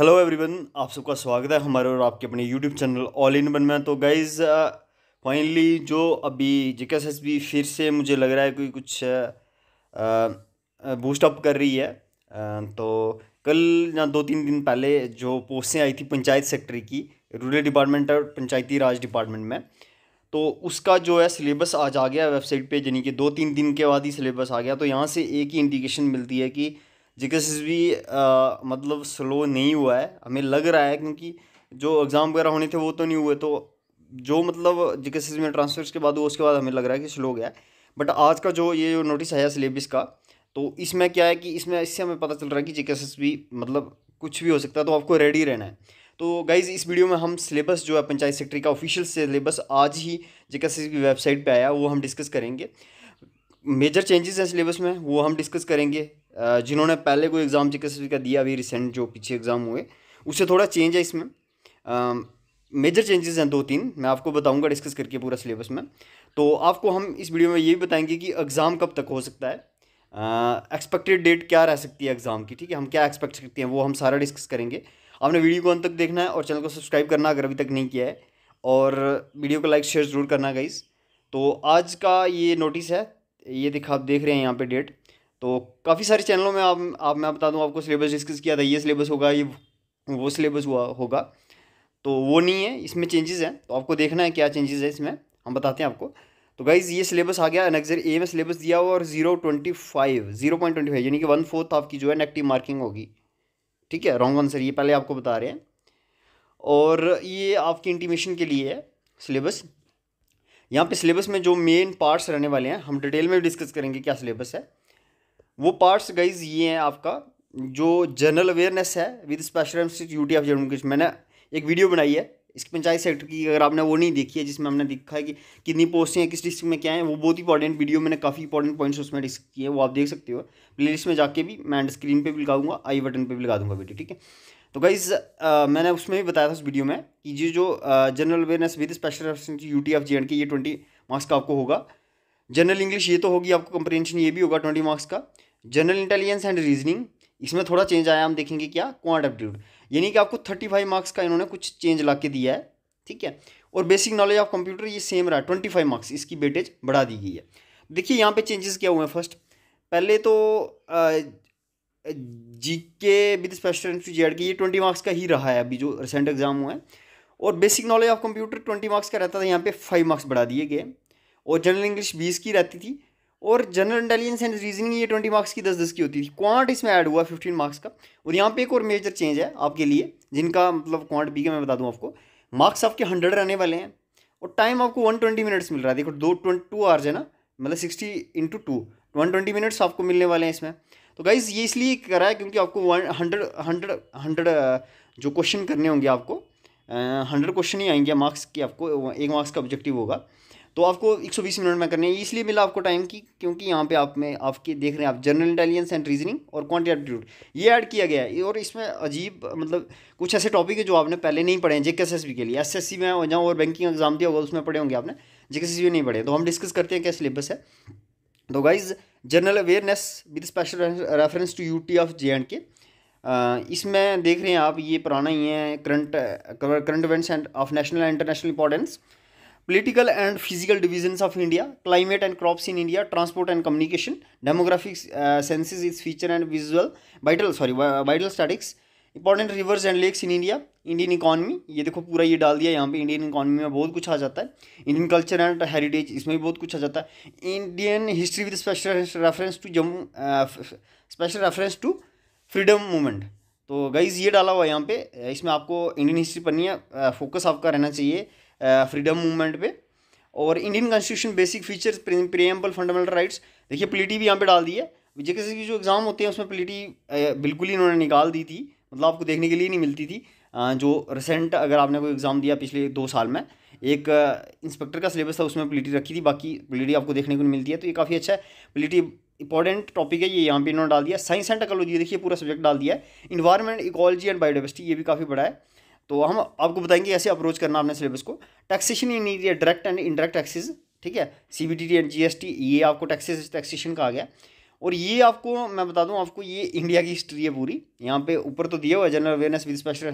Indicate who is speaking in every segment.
Speaker 1: Hello everyone आप सबका स्वागत है हमारे और आपके अपने YouTube channel all in one में। तो गाइज़ फाइनली जो अभी जेकेस एस बी फिर से मुझे लग रहा है कोई कुछ बूस्ट अप कर रही है। Uh, तो कल या दो तीन दिन पहले जो पोस्टें आई थी पंचायत सेक्रेटरी की रूरल डिपार्टमेंट और पंचायती राज डिपार्टमेंट में तो उसका जो है सिलेबस आज आ गया वेबसाइट पे यानी कि दो तीन दिन के बाद ही सिलेबस आ गया। तो यहाँ से एक ही इंडिकेशन मिलती है कि जिक्स भी आ, मतलब स्लो नहीं हुआ है। हमें लग रहा है क्योंकि जो एग्ज़ाम वगैरह होने थे वो तो नहीं हुए तो जो मतलब जिक्स में ट्रांसफर्स के बाद हुआ उसके बाद हमें लग रहा है कि स्लो गया है। बट आज का जो ये जो नोटिस आया सिलेबस का तो इसमें क्या है कि इसमें इससे हमें पता चल रहा है कि जिक्स भी मतलब कुछ भी हो सकता है तो आपको रेडी रहना है। तो गाइज़ इस वीडियो में हम सिलेबस जो है पंचायत सेक्रेटरी का ऑफिशियल सिलेबस आज ही जिक्स की वेबसाइट पे आया वो हम डिस्कस करेंगे। मेजर चेंजेस हैं सिलेबस में वो हम डिस्कस करेंगे। जिन्होंने पहले कोई एग्ज़ाम जिक्स का दिया, अभी रिसेंट जो पीछे एग्ज़ाम हुए, उससे थोड़ा चेंज है इसमें। मेजर चेंजेस हैं दो तीन मैं आपको बताऊँगा डिस्कस करके पूरा सिलेबस में। तो आपको हम इस वीडियो में ये भी बताएँगे कि एग्ज़ाम कब तक हो सकता है। एक्सपेक्टेड डेट क्या रह सकती है एग्ज़ाम की, ठीक है? हम क्या एक्सपेक्ट करते हैं, वो हम सारा डिस्कस करेंगे। आपने वीडियो को अंत तक देखना है और चैनल को सब्सक्राइब करना अगर अभी तक नहीं किया है। और वीडियो को लाइक शेयर ज़रूर करना गाइस तो आज का ये नोटिस है, ये दिखा, आप देख रहे हैं यहाँ पे डेट तो काफ़ी सारे चैनलों में आप आप, मैं बता दूँ, आपको सिलेबस डिस्कस किया था, ये सिलेबस होगा, ये, वो सिलेबस हुआ, होगा। तो वो नहीं है, इसमें चेंजेस हैं तो आपको देखना है क्या चेंजेस है इसमें, हम बताते हैं आपको। तो गाइज़ ये सिलेबस आ गया नक्सर ए में सिलेबस दिया हुआ और zero twenty five zero point twenty five यानी कि वन फोर्थ आपकी जो है नेगेटिव मार्किंग होगी। ठीक है रॉन्ग आंसर ये पहले आपको बता रहे हैं। और ये आपकी इंटीमेशन के लिए है सिलेबस यहाँ पे सिलेबस में जो मेन पार्ट्स रहने वाले हैं, हम डिटेल में डिस्कस करेंगे क्या सिलेबस है। वो पार्ट्स गाइज़ ये हैं आपका, जो जनरल अवेयरनेस है with special UT of Jammu Kashmir मैंने एक वीडियो बनाई है, इस पंचायत सेक्टर की, अगर आपने वो नहीं देखी है, जिसमें हमने देखा है कि कितनी पोस्टें हैं, किस डिस्ट्रिक्ट में क्या है, वो बहुत इंपॉर्टेंट वीडियो मैंने काफ़ी इंपॉर्टेंट पॉइंट्स उसमें डिस्कस किए वो आप देख सकते हो। प्ले में जाके भी मैं स्क्रीन पर भी लगाऊँगा आई बटन पर भी लगा दूँगा वीडियो ठीक है? तो गाइज़ मैंने उसमें भी बताया था उस वीडियो में कि ये जो general awareness with special U T of J and K ये ट्वेंटी मार्क्स का आपको होगा। जनरल इंग्लिश ये तो होगी, आपको कंप्रेंशन ये भी होगा ट्वेंटी मार्क्स का। जनरल इंटेलिजेंस एंड रीजनिंग, इसमें थोड़ा चेंज आया, हम देखेंगे क्या क्वांट एप्टीट्यूड यानी कि आपको थर्टी फाइव मार्क्स का इन्होंने कुछ चेंज ला के दिया है, ठीक है? और बेसिक नॉलेज ऑफ़ कंप्यूटर ये सेम रहा ट्वेंटी फाइव मार्क्स इसकी बेटेज बढ़ा दी गई है। देखिए, यहाँ पे चेंजेस क्या हुए हैं फ़र्स्ट पहले तो जी के विद स्पेशल जेड के ये ट्वेंटी मार्क्स का ही रहा है अभी जो रिसेंट एग्ज़ाम हुआ है। और basic knowledge of computer twenty marks का रहता था, यहाँ पे फाइव मार्क्स बढ़ा दिए गए। और जनरल इंग्लिश बीस की रहती थी और जनरल इंटेलिजेंस एंड रीजनिंग ये ट्वेंटी मार्क्स की दस दस की होती थी। क्वांट इसमें ऐड हुआ फिफ्टीन मार्क्स का। और यहाँ पे एक और मेजर चेंज है आपके लिए, जिनका मतलब क्वांट बी का मैं बता दूँ आपको। मार्क्स आपके हंड्रेड रहने वाले हैं। और टाइम आपको वन ट्वेंटी मिनट्स मिल रहा है। देखो, दो ट्वेंटी टू आवर्स है ना? मतलब sixty into two one twenty minutes आपको मिलने वाले हैं इसमें। तो गाइज़ ये इसलिए करा है क्योंकि आपको वन हंड्रेड हंड्रेड हंड्रेड जो क्वेश्चन करने होंगे आपको हंड्रेड क्वेश्चन ही आएँगे मार्क्स की आपको, एक मार्क्स का ऑब्जेक्टिव होगा। तो आपको 120 मिनट में करने हैं। इसलिए मिला आपको टाइम की, क्योंकि यहाँ पे आप में, आपके देख रहे हैं आप जनरल इंटेलिजेंस एंड रीजनिंग और क्वान्टिट्यूड ये ऐड किया गया है और इसमें अजीब मतलब कुछ ऐसे टॉपिक है जो आपने पहले नहीं पढ़े हैं एस के लिए। एस एस में जहाँ और बैंकिंग एग्ज़ाम दिया होगा, उसमें पढ़े होंगे आपने। जे एस नहीं पढ़े तो हम डिस्कस करते हैं क्या सिलेबस है। तो guys general awareness with special reference to U T of J and K इसमें देख रहे हैं आप, ये पुराना ही है current current events and of national and international importance and physical divisions of India, climate and crops in India, transport and communication, demographic uh, census is feature and visual, vital sorry vital statics, important rivers and lakes in India Indian economy ये देखो पूरा ये डाल दिया यहाँ पे Indian economy में बहुत कुछ आ जाता है। इंडियन कल्चर एंड हेरिटेज इसमें भी बहुत कुछ आ जाता है। Indian history with special reference to Jammu special reference to freedom movement तो गाइज़ ये डाला हुआ है यहाँ पे। इसमें आपको इंडियन हिस्ट्री पढ़नी है फोकस आपका रहना चाहिए। फ्रीडम मूवमेंट पे। और Indian constitution basic features preamble fundamental rights देखिए प्लीटी भी यहाँ पे डाल दी है। जे की जो एग्ज़ाम होते हैं, उसमें प्लीटी बिल्कुल ही इन्होंने निकाल दी थी। मतलब आपको देखने के लिए नहीं मिलती थी। जो रिसेंट अगर आपने कोई एग्ज़ाम दिया पिछले दो साल में, एक इंस्पेक्टर का सिलेबस था, उसमें प्लीटी रखी थी। बाकी प्लीटी आपको देखने को नहीं मिलती है तो ये काफ़ी अच्छा है। प्लीटी इंपॉर्टेंट टॉपिक है, ये यहाँ पे इन्होंने डाल दिया। साइंस एंड टेक्नोलॉजी देखिए पूरा सब्जेक्ट डाल दिया है। इन्वायरमेंट इकोलॉजी एंड बायोडाइवर्सिटी ये भी काफ़ी बड़ा है। तो हम आपको बताएँगे ऐसे अप्रोच करना अपने सिलेबस को। Taxation in India direct and indirect taxes ठीक है? C B T and G S T ये आपको टैक्सेस टैक्सेशन का आ गया। और ये आपको, मैं बता दूँ, आपको ये इंडिया की हिस्ट्री है पूरी। यहाँ पे ऊपर तो दिया हुआ है general awareness with special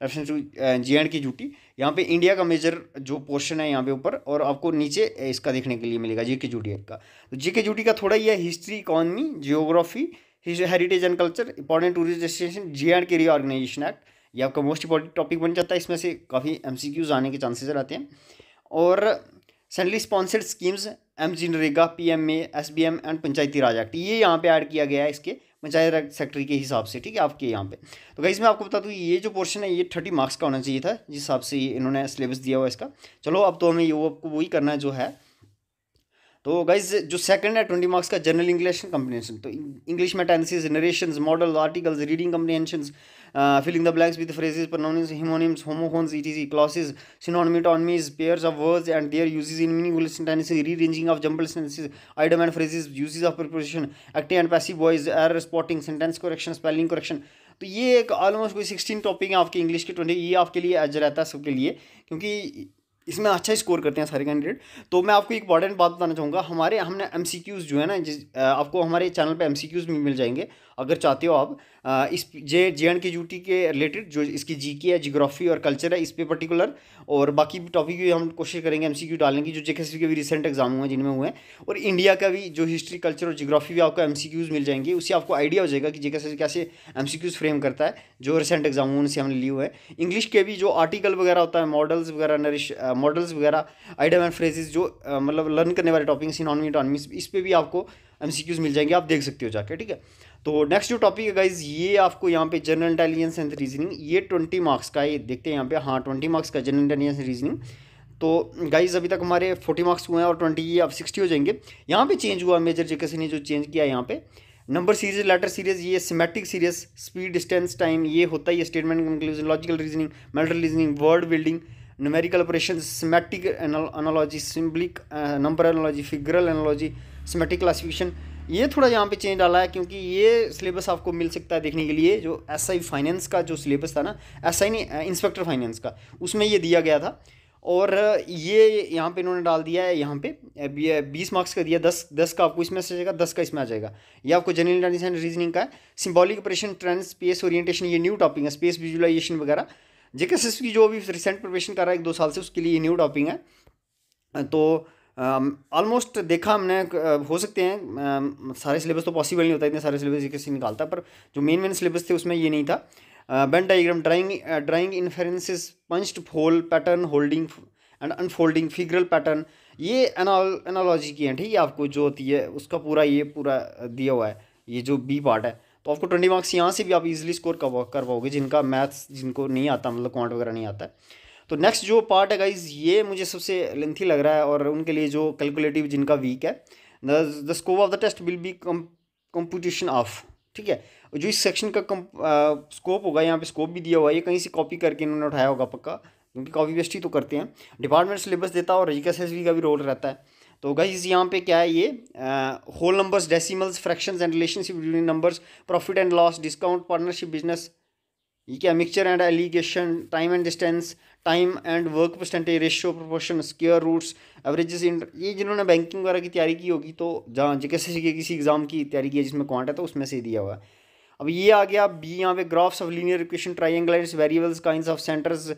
Speaker 1: reference to J and K UT यहाँ पे इंडिया का मेजर जो पोर्शन है यहाँ पे ऊपर, और आपको नीचे इसका देखने के लिए मिलेगा जी के ड्यूटी का। तो जी के ड्यूटी का थोड़ा ही है history economy geography heritage and culture important tourist destination J and K reorganisation act ये आपका मोस्ट इंपॉर्टेंट टॉपिक बन जाता है, इसमें से काफ़ी एम आने के चांसेस रहते हैं। और centrally sponsored schemes M G NREGA P M A S B M and Panchayati Raj act ये यहाँ पे ऐड किया गया है इसके पंचायत सेक्रेटरी के हिसाब से, ठीक है, आपके यहाँ पे। तो गाइज़ मैं आपको बता दूँ, ये जो पोर्शन है, ये थर्टी मार्क्स का होना चाहिए था, जिस हिसाब से इन्होंने सिलेबस दिया हुआ इसका। चलो, अब तो हमें ये आपको वही करना है जो है। तो गाइज़ जो सेकंड है ट्वेंटी मार्क्स का जनरल इंग्लिश कम्प्रीहेंशन तो इंग्लिश में tenses narration modal articles reading comprehension filling the blanks with phrases pronouns homonyms homophones etc clauses synonymy antonyms pairs of words and their uses in meaningful sentences rearranging of jumble sentences idiom and phrases uses of preposition active and passive voice error spotting sentence correction spelling correction तो ये एक almost कोई sixteen topic है आपके English के twenty ये आपके लिए एज रहता है सबके लिए, क्योंकि इसमें अच्छा स्कोर करते हैं सारे कैंडिडेट तो मैं आपको एक इंपॉर्टेंट बात बताना चाहूँगा, हमारे, हमने एम जो है ना, जिस आपको हमारे चैनल पे एम भी मिल जाएँगे, अगर चाहते हो आप इस J J and K UT के रिलेटेड, जो इसकी जी की है जियोग्राफी और कल्चर है, इस पर पर्टिकुलर और बाकी भी टॉपिक भी हम कोशिश करेंगे एम सी क्यू डालने की, जो जे के भी रिसेंट एग्ज़ाम हुए हैं, जिनमें हुए हैं, और इंडिया का भी जो हिस्ट्री कल्चर और जियोग्राफी भी आपको एम सी क्यूज़ मिल जाएँगे, उससे आपको आइडिया हो जाएगा कि जे के कैसे एम सी क्यूज़ फ्रेम करता है, जो रिसेंट एग्ज़ाम उनसे हमने लिए हुए हैं। इंग्लिश के भी जो आर्टिकल वगैरह होता है मॉडल्स वगैरह नरिश मॉडल्स वगैरह आइडम एंड फ्रेजेस जो मतलब लर्न करने वाले टॉपिक्स सिनॉनमी इटॉनमी इस पर भी आपको एम मिल जाएँगे, आप देख सकते हो जाके, ठीक है? तो नेक्स्ट जो टॉपिक है गाइज़ ये आपको यहाँ पे जनरल इंटेलिजेंस एंड रीजनिंग ये ट्वेंटी मार्क्स का ये देखते हैं यहाँ पे। हाँ ट्वेंटी मार्क्स का जनरल इंटेलिजेंस रीजनिंग तो गाइज़ अभी तक हमारे फोर्टी मार्क्स हुए हैं और ट्वेंटी ये अब सिक्सटी हो जाएँगे। यहाँ पे चेंज हुआ मेजर जेके ने जो चेंज किया यहाँ पे। नंबर सीरीज़ लेटर सीरीज़ ये semantic series speed distance time ये होता है ये statement conclusion logical reasoning mental reasoning word building numerical operation semantic analogy symbolic number analogy figural analogy semantic classification ये थोड़ा यहाँ पे चेंज डाला है क्योंकि ये सिलेबस आपको मिल सकता है देखने के लिए, जो एस आई फाइनेंस का जो सिलेबस था ना एस आई नहीं इंस्पेक्टर फाइनेंस का, उसमें ये दिया गया था। और ये यहाँ पे इन्होंने डाल दिया है, यहाँ पे बीस मार्क्स का दिया, दस दस का आपको इसमें से जाएगा, दस का इसमें आ जाएगा। ये आपको जनरल इंटेलिजेंस एंड रीजनिंग का है। Symbolic operation trend space orientation ये न्यू टॉपिक है स्पेस विजुलाइजेशन वगैरह। जेके की जो अभी रिसेंट प्रिपरेशन कर रहा है, एक दो साल से, उसके लिए ये न्यू टॉपिक है। तो ऑलमोस्ट देखा हमने हो सकते हैं सारे सिलेबस तो पॉसिबल नहीं होता, इतने सारे सिलेबस किसी निकालता, पर जो मेन मेन सिलेबस थे उसमें ये नहीं था। Venn diagram drawing drawing inferences punched fold pattern folding and unfolding figural pattern ये एनालॉजी की है, ठीक है? आपको जो होती है, उसका पूरा ये, पूरा दिया हुआ है, ये जो बी पार्ट है। तो आपको ट्वेंटी मार्क्स यहाँ से भी आप इजिली स्कोर कर पाओगे जिनका मैथ्स जिनको नहीं आता मतलब क्वांट वगैरह नहीं आता है। तो नेक्स्ट जो पार्ट है गाइज़ ये मुझे सबसे लेंथी लग रहा है और उनके लिए जो कैलकुलेटिव जिनका वीक है the scope of the test will be competition of ठीक है? जो इस सेक्शन का स्कोप होगा, यहाँ पे स्कोप भी दिया हुआ है, ये कहीं से कॉपी करके इन्होंने उठाया होगा पक्का, क्योंकि कॉपी वेस्ट ही तो करते हैं। डिपार्टमेंट सिलेबस देता है और जी का भी रोल रहता है। तो गाइज़ यहाँ पे क्या है ये? Whole numbers decimals fractions and relationship between numbers profit and loss discount partnership business ये क्या mixture and alligation time and distance time and work percentage ratio proportion square roots averages in ये जिन्होंने banking वगैरह की तैयारी की होगी तो जहाँ जे के किसी एग्ज़ाम की तैयारी की है, जिसमें क्वांट है तो उसमें से दिया हुआ है। अब ये आ गया बी यहाँ पे graphs of linear equation triangles variables kind of centres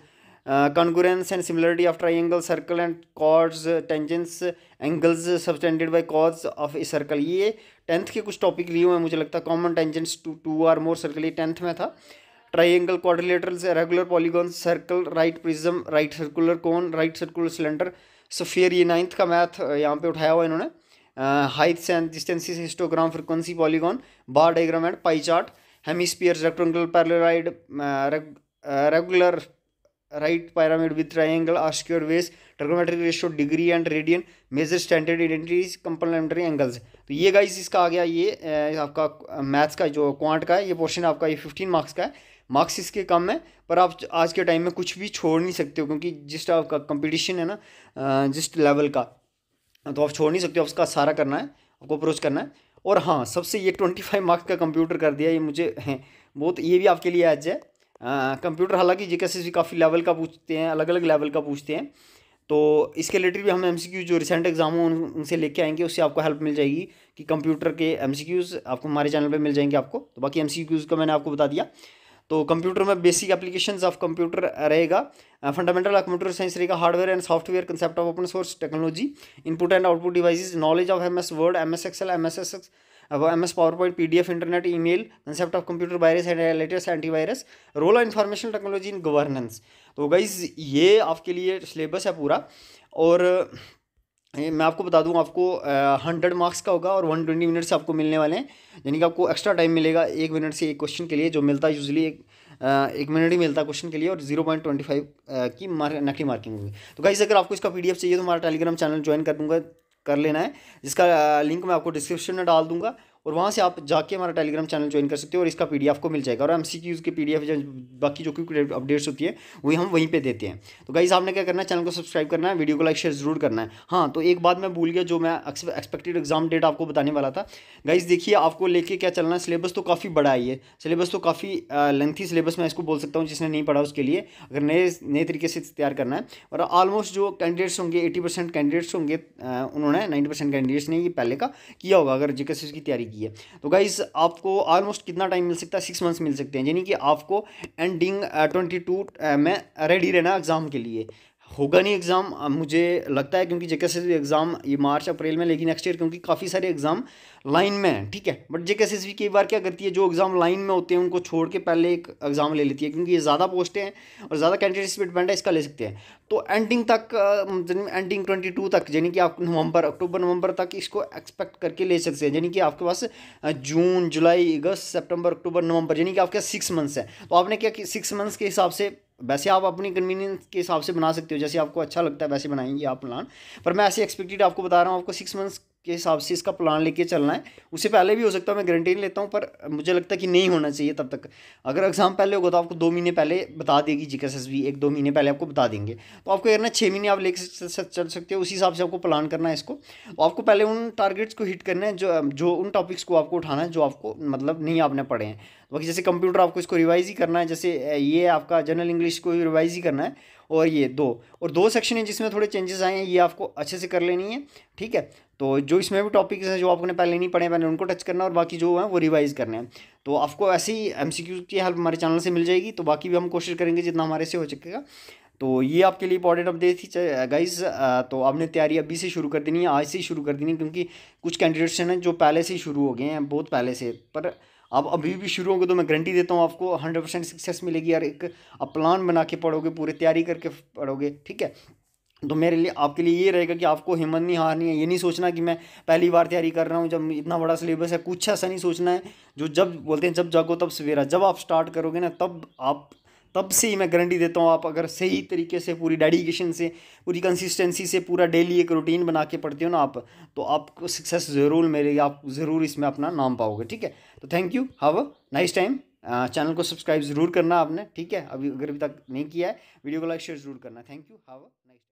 Speaker 1: congruence and similarity of triangle circle and chords tangents angles subtended by chords of a circle ये टेंथ के कुछ टॉपिक लिए हुए हैं, मुझे लगता है common tangents to two or more circle ये टेंथ में था। Triangle quadrilateral regular polygon circle right prism right circular cone right circular cylinder so फिर ये नाइन्थ का मैथ यहाँ पे उठाया हुआ इन्होंने। Heights and distances histogram frequency polygon bar diagram and pie chart hemisphere rectangle parallelepiped regular right pyramid with triangle oscular base trigonometric ratio degree and radian measure standard identities, complementary angles तो ये guys इसका आ गया, ये आपका maths का जो quant का है, ये पोर्शन आपका ये फिफ्टीन मार्क्स का है। मार्क्स इसके कम है, पर आप आज के टाइम में कुछ भी छोड़ नहीं सकते हो, क्योंकि जिस आपका कंपटीशन है ना जिस लेवल का तो आप छोड़ नहीं सकते हो, उसका सारा करना है, आपको अप्रोच करना है। और हाँ सबसे ये ट्वेंटी फाइव मार्क्स का कंप्यूटर कर दिया, ये मुझे है, बहुत, ये भी आपके लिए आज है। कंप्यूटर हालाँकि जी भी काफ़ी लेवल का पूछते हैं अलग अलग लेवल का पूछते हैं तो इसके रिलेटेड भी हम एम जो रिसेंट एग्ज़ाम हो उनसे लेके आएँगे, उससे आपको हेल्प मिल जाएगी कि कंप्यूटर के एम आपको हमारे चैनल पर मिल जाएँगे आपको। तो बाकी एम का मैंने आपको बता दिया। तो कंप्यूटर में बेसिक एप्लीकेशन ऑफ़ कंप्यूटर रहेगा। फंडामेंटल ऑफ़ कंप्यूटर साइंस रहेगा। Hardware and software concept of open source technology input and output devices knowledge of M S word M S excel M S S M S PowerPoint P D F internet email concept of computer virus and latest antivirus role of information technology in governance तो guys ये आपके लिए syllabus है पूरा। और मैं आपको बता दूँ, आपको हंड्रेड मार्क्स का होगा और वन ट्वेंटी मिनट से आपको मिलने वाले हैं। यानी कि आपको एक्स्ट्रा टाइम मिलेगा एक मिनट से एक क्वेश्चन के लिए, जो मिलता है यूजली एक एक मिनट ही मिलता है क्वेश्चन के लिए और ज़ीरो पॉइंट ट्वेंटी फाइव की मार्क नकली मार्किंग होगी। तो गाइस अगर आपको इसका पीडीएफ चाहिए तो हमारा टेलीग्राम चैनल ज्वाइन कर दूँगा, कर लेना है। जिसका लिंक मैं आपको डिस्क्रिप्शन में डाल दूँगा। और वहाँ से आप जाके हमारा टेलीग्राम चैनल ज्वाइन कर सकते हो और इसका पीडीएफ को मिल जाएगा। और एम सी की पीडीएफ जो बाकी जो क्विक अपडेट्स होती है, वही हम वहीं पे देते हैं। तो गाइज़ आपने क्या करना है? चैनल को सब्सक्राइब करना है वीडियो को लाइक शेयर ज़रूर करना है। हाँ तो एक बात मैं भूल गया जो मैं एक्सपेक्टेड एग्ज़ाम डेट आपको बताने वाला था। गाइज़ देखिए, आपको लेके क्या चलना है? सिलेबस तो काफ़ी बड़ा है ये। सिलेबस तो काफ़ी लेंथी सिलेबस मैं इसको बोल सकता हूँ, जिसने नहीं पढ़ा उसके लिए। अगर नए नए तरीके से तैयार करना है। और ऑलमोस्ट जो कैंडिडेट्स होंगे एटी परसेंट कैंडिडेट्स होंगे उन्होंने नाइन्टी परसेंट कैंडिडेट्स ने ये पहले का किया होगा, अगर ज़िक्र की तैयारी की है। तो गाइज़ आपको ऑलमोस्ट कितना टाइम मिल सकता है? सिक्स मंथ्स मिल सकते हैं। यानी कि आपको एंडिंग ट्वेंटी टू में रेडी रहना एग्ज़ाम के लिए। होगा नहीं एग्ज़ाम मुझे लगता है क्योंकि जेके एस एग्ज़ाम ये मार्च, अप्रैल में, लेकिन नेक्स्ट ईयर क्योंकि काफ़ी सारे एग्ज़ाम लाइन में हैं, ठीक है? बट जेके एस कई बार क्या करती है, जो एग्ज़ाम लाइन में होते हैं, उनको छोड़ के पहले एक एग्ज़ाम ले लेती है, क्योंकि ये ज़्यादा पोस्टें हैं और ज़्यादा कैंडिडेट्स पर डिपेंड है, इसका ले सकते हैं। तो एंडिंग तक एंडिंग ट्वेंटी टू तक, यानी कि आप नवंबर, अक्टूबर, नवंबर तक इसको एक्सपेक्ट करके ले सकते हैं। यानी कि आपके पास जून, जुलाई, अगस्त सेप्टेम्बर अक्टूबर, नवंबर, यानी कि आपके सिक्स मंथ्स है। तो आपने क्या सिक्स मंथ्स के हिसाब से वैसे आप अपनी कन्वीनियंस के हिसाब से बना सकते हो। जैसे आपको अच्छा लगता है, वैसे बनाएँगे आप प्लान पर मैं ऐसे एक्सपेक्टेड आपको बता रहा हूँ, आपको सिक्स मंथ्स के हिसाब से इसका प्लान लेके चलना है। उससे पहले भी हो सकता है मैं गारंटी नहीं लेता हूँ, पर मुझे लगता है कि नहीं होना चाहिए तब तक। अगर एग्ज़ाम पहले होगा तो आपको दो महीने पहले बता देगी जी एस भी एक दो महीने पहले आपको बता देंगे। तो आपको करना छः महीने आप लेके चल सकते हो, उसी हिसाब से आपको प्लान करना है इसको। तो आपको पहले उन टारगेट्स को हिट करना है जो जो उन टॉपिक्स को आपको उठाना है, जो आपको मतलब नहीं आपने पढ़े हैं। बाकी जैसे कंप्यूटर आपको इसको रिवाइज ही करना है, जैसे ये आपका जनरल इंग्लिश को रिवाइज ही करना है, और ये दो। और दो सेक्शन है जिसमें थोड़े चेंजेस आए हैं, ये आपको अच्छे से कर लेनी है, ठीक है? तो जो इसमें भी टॉपिक्स हैं, जो आपने पहले नहीं पढ़े, पहले उनको टच करना और बाकी जो है, वो रिवाइज करने हैं। तो आपको ऐसे ही एमसीक्यू की हेल्प हमारे चैनल से मिल जाएगी तो बाकी भी हम कोशिश करेंगे जितना हमारे से हो सकेगा। तो ये आपके लिए इंपॉर्टेंट अपडेट थी गाइज़ तो आपने तैयारी अभी से शुरू कर देनी है, आज से ही शुरू कर देनी है, क्योंकि कुछ कैंडिडेट्स हैं जो पहले से ही शुरू हो गए हैं, बहुत पहले से। पर आप अभी भी शुरू होंगे तो मैं गारंटी देता हूँ, आपको हंड्रेड परसेंट सक्सेस मिलेगी यार एक प्लान बना के पढ़ोगे, पूरी तैयारी करके पढ़ोगे, ठीक है? तो मेरे लिए, आपके लिए ये रहेगा कि आपको हिम्मत नहीं हारनी है। ये नहीं सोचना कि मैं पहली बार तैयारी कर रहा हूँ, जब इतना बड़ा सिलेबस है, कुछ ऐसा नहीं सोचना है। जो जब, बोलते हैं, जब जागो तब सवेरा। जब आप स्टार्ट करोगे ना, तब आप, तब से ही मैं गारंटी देता हूँ, आप अगर सही तरीके से, पूरी डेडिकेशन से, पूरी कंसिस्टेंसी से, पूरा डेली एक रूटीन बना के पढ़ते हो ना आप तो आपको सक्सेस ज़रूर मिलेगी आप ज़रूर इसमें अपना नाम पाओगे, ठीक है? तो thank you have a nice time channel को सब्सक्राइब ज़रूर करना आपने, ठीक है? अभी, अगर अभी तक नहीं किया है वीडियो को लाइक शेयर ज़रूर करना. Thank you have